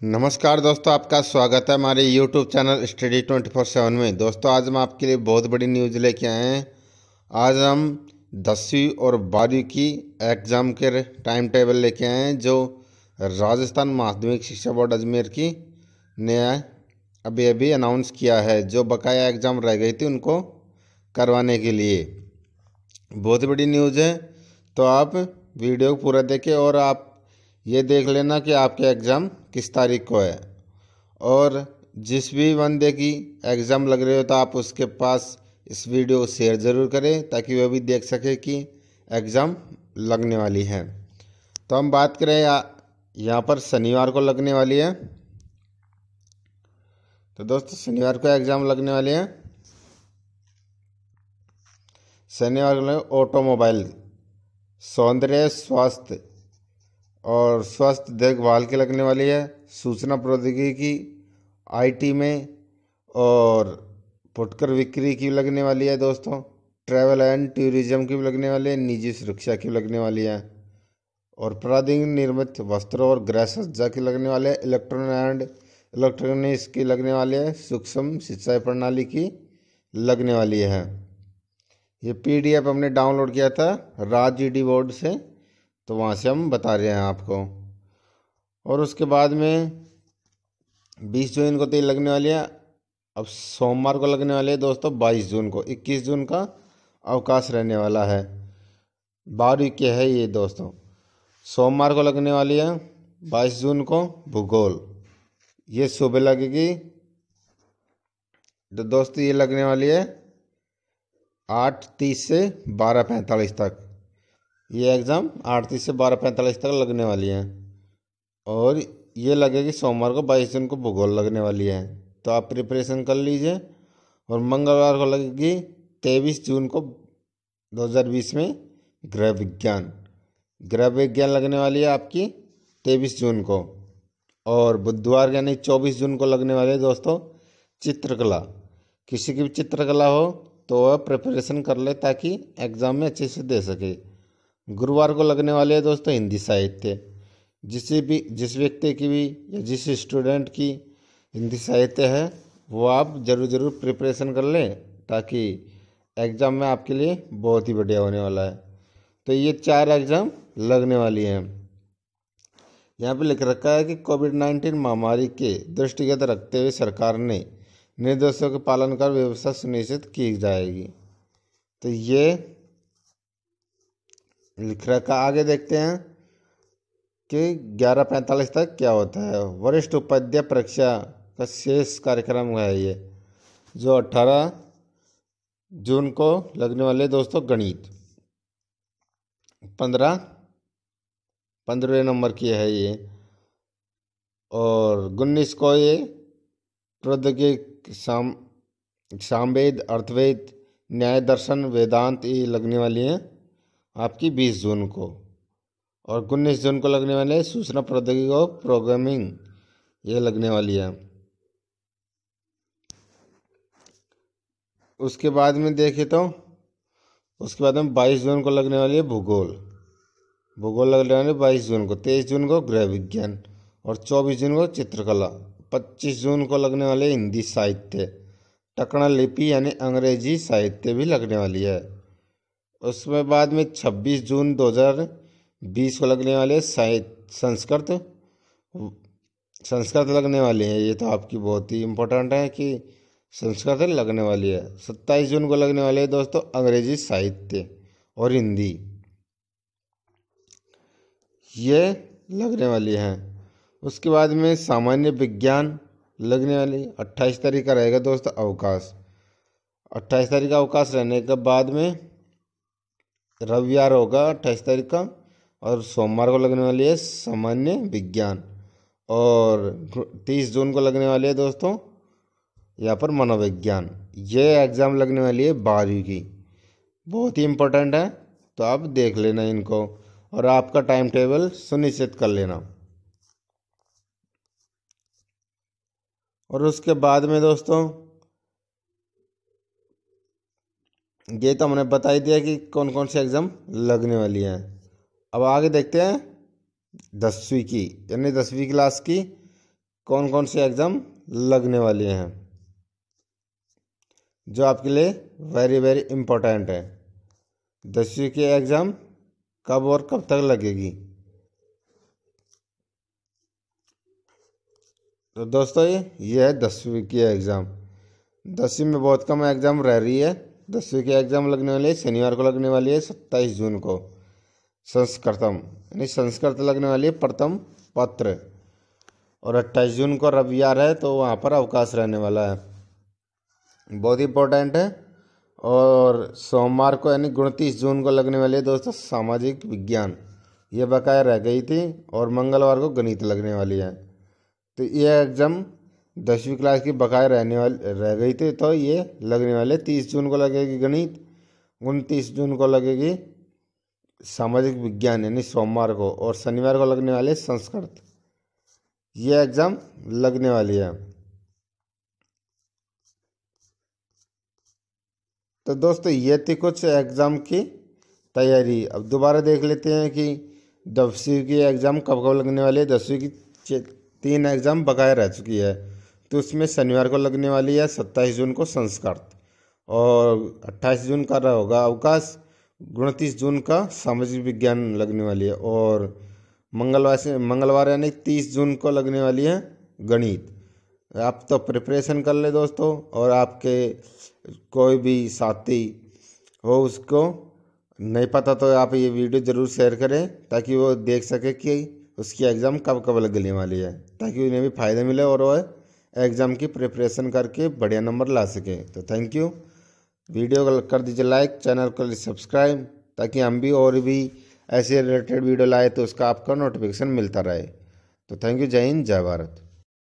नमस्कार दोस्तों, आपका स्वागत है हमारे YouTube channel study twenty four seven में। दोस्तों, आज हम आपके लिए बहुत बड़ी न्यूज़ लेके आए हैं। आज हम दसवीं और बारहवीं की एग्ज़ाम के टाइम टेबल लेके आए हैं, जो राजस्थान माध्यमिक शिक्षा बोर्ड अजमेर की ने अभी अभी अनाउंस किया है, जो बकाया एग्ज़ाम रह गई थी उनको करवाने के लिए। बहुत बड़ी न्यूज़ है। तो आप वीडियो पूरा देखें और आप ये देख लेना कि आपके एग्ज़ाम किस तारीख को है। और जिस भी बंदे की एग्ज़ाम लग रही हो तो आप उसके पास इस वीडियो को शेयर ज़रूर करें ताकि वह भी देख सके कि एग्ज़ाम लगने वाली है। तो हम बात करें यहाँ पर शनिवार को लगने वाली है। तो दोस्तों, शनिवार को एग्ज़ाम लगने वाली है। शनिवार को ऑटोमोबाइल, सौंदर्य स्वास्थ्य। और स्वास्थ्य देखभाल की लगने वाली है, सूचना प्रौद्योगिकी की, आईटी में, और फुटकर बिक्री की लगने वाली है दोस्तों, ट्रैवल एंड टूरिज़्म की भी लगने वाली है, निजी सुरक्षा की लगने वाली है, और प्राधिक निर्मित वस्त्रों और गृह सज्जा की लगने वाले इलेक्ट्रॉन एंड इलेक्ट्रॉनिक्स की लगने वाली है, सूक्ष्म सिंचाई प्रणाली की लगने वाली है। ये पीडीएफ हमने डाउनलोड किया था, राज डी बोर्ड से। तो वहाँ से हम बता रहे हैं आपको। और उसके बाद में बीस जून को तेल लगने वाली है। अब सोमवार को लगने वाले है दोस्तों, बाईस जून को। इक्कीस जून का अवकाश रहने वाला है। बारहवीं के है ये दोस्तों। सोमवार को लगने वाली है, बाईस जून को भूगोल। ये सुबह लगेगी। तो दोस्तों ये लगने वाली है आठ, तीस से बारह, पैंतालीस तक। ये एग्ज़ाम आठ तीस से बारह पैंतालीस तक लगने वाली है। और ये लगेगी सोमवार को बाईस जून को भूगोल लगने वाली है। तो आप प्रिपरेशन कर लीजिए। और मंगलवार को लगेगी तेईस जून को 2020 में गृह विज्ञान। गृह विज्ञान लगने वाली है आपकी तेईस जून को। और बुधवार यानी चौबीस जून को लगने वाली है दोस्तों चित्रकला। किसी की भी चित्रकला हो तो वह प्रिपरेशन कर ले ताकि एग्ज़ाम में अच्छे से दे सके। गुरुवार को लगने वाले है दोस्तों हिंदी साहित्य। जिसे भी, जिस व्यक्ति की भी या जिस स्टूडेंट की हिंदी साहित्य है, वो आप ज़रूर ज़रूर प्रिपरेशन कर लें ताकि एग्ज़ाम में आपके लिए बहुत ही बढ़िया होने वाला है। तो ये चार एग्ज़ाम लगने वाली हैं। यहाँ पे लिख रखा है कि कोविड नाइन्टीन महामारी के दृष्टिगत रखते हुए सरकार ने निर्देशों के पालन कर व्यवस्था सुनिश्चित की जाएगी। तो ये लिख रखा आगे देखते हैं कि ग्यारह पैंतालीस तक क्या होता है। वरिष्ठ उपाध्याय परीक्षा का शेष कार्यक्रम है ये, जो अट्ठारह जून को लगने वाले दोस्तों गणित। पंद्रह पंद्रह नंबर की है ये। और उन्नीस को ये प्रौद्योगिक साम, सामवेद, अर्थवेद, न्याय, दर्शन, वेदांत ये लगने वाली हैं। आपकी बीस जून को। और उन्नीस जून को लगने वाले सूचना प्रौद्योगिकी और प्रोग्रामिंग, ये लगने वाली है। उसके बाद में देखे तो उसके बाद में बाईस जून को लगने वाली है भूगोल। भूगोल लगने वाले बाईस जून को। तेईस जून को गृह विज्ञान और चौबीस जून को चित्रकला। पच्चीस जून को लगने वाले हिंदी साहित्य। टकना लिपि यानी अंग्रेज़ी साहित्य भी लगने वाली है। उसमें बाद में 26 जून 2020 को लगने वाले संस्कृत संस्कृत लगने वाले हैं। ये तो आपकी बहुत ही इम्पोर्टेंट है कि संस्कृत लगने वाली है। सत्ताईस जून को लगने वाले हैं दोस्तों अंग्रेज़ी साहित्य और हिंदी। ये लगने वाली हैं। उसके बाद में सामान्य विज्ञान लगने वाली। अट्ठाईस तारीख का रहेगा दोस्तों अवकाश। अट्ठाईस तारीख का अवकाश रहने के बाद में रविवार होगा अट्ठाईस तारीख का और सोमवार को लगने वाली है सामान्य विज्ञान। और तीस जून को लगने वाली है दोस्तों, यहाँ पर मनोविज्ञान। ये एग्ज़ाम लगने वाली है बारहवीं की। बहुत ही इम्पोर्टेंट है तो आप देख लेना इनको और आपका टाइम टेबल सुनिश्चित कर लेना। और उसके बाद में दोस्तों ये तो हमने बता ही दिया कि कौन कौन सी एग्ज़ाम लगने वाली हैं। अब आगे देखते हैं दसवीं की, यानी दसवीं क्लास की कौन कौन से एग्ज़ाम लगने वाले हैं, जो आपके लिए वेरी वेरी इम्पोर्टेंट है। दसवीं की एग्ज़ाम कब और कब तक लगेगी? तो दोस्तों, ये है दसवीं की एग्ज़ाम दसवीं में बहुत कम एग्ज़ाम रह रही है। दसवीं की एग्ज़ाम लगने वाली है, शनिवार को लगने वाली है, सत्ताईस जून को। संस्कृतम, यानी संस्कृत लगने वाली है, प्रथम पत्र। और अट्ठाईस जून को रविवार है तो वहाँ पर अवकाश रहने वाला है। बहुत इंपॉर्टेंट है। और सोमवार को, यानी उनतीस जून को लगने वाली है, दोस्तों, सामाजिक विज्ञान। ये बकाया रह गई थी, और मंगलवार को गणित लगने वाली है। तो ये एग्ज़ाम दसवीं क्लास की बकाया रहने वाली, रह गई थी तो ये लगने वाले तीस जून को लगेगी गणित, उनतीस जून को लगेगी सामाजिक विज्ञान, यानी सोमवार को, और शनिवार को लगने वाले संस्कृत। ये एग्ज़ाम लगने वाली है। तो दोस्तों, ये थी कुछ एग्ज़ाम की तैयारी। अब दोबारा देख लेते हैं कि दसवीं की एग्ज़ाम कब कब लगने वाली है। दसवीं की तीन एग्ज़ाम बकाया रह चुकी है। तो उसमें शनिवार को लगने वाली है सत्ताईस जून को संस्कृत और अट्ठाईस जून का होगा अवकाश, उनतीस जून का सामाजिक विज्ञान लगने वाली है, और मंगलवार से, मंगलवार यानी तीस जून को लगने वाली है गणित। आप तो प्रिपरेशन कर ले दोस्तों, और आपके कोई भी साथी हो उसको नहीं पता तो आप ये वीडियो ज़रूर शेयर करें, ताकि वो देख सके कि उसकी एग्ज़ाम कब कब लगने वाली है, ताकि उन्हें भी फ़ायदा मिले और वह एग्ज़ाम की प्रिपरेशन करके बढ़िया नंबर ला सके। तो थैंक यू वीडियो को कर दीजिए लाइक चैनल को सब्सक्राइब ताकि हम भी और भी ऐसे रिलेटेड वीडियो लाए तो उसका आपका नोटिफिकेशन मिलता रहे। तो थैंक यू जय हिंद, जय भारत।